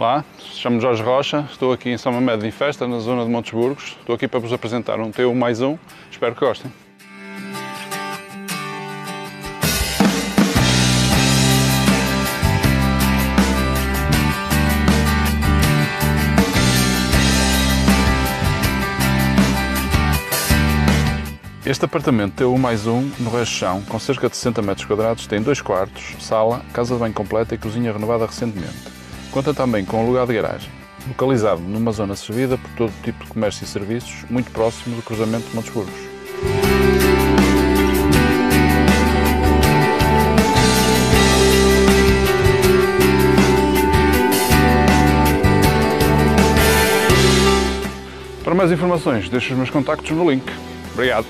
Olá, chamo-me Jorge Rocha, estou aqui em São Mamede em Festa, na zona de Montes Burgos. Estou aqui para vos apresentar um T1 mais um, espero que gostem. Este apartamento T1 mais um, no chão, com cerca de 60 metros quadrados, tem dois quartos, sala, casa de banho completa e cozinha renovada recentemente. Conta também com um lugar de garagem, localizado numa zona servida por todo tipo de comércio e serviços, muito próximo do cruzamento de Montes Burgos. Para mais informações, deixe os meus contactos no link. Obrigado.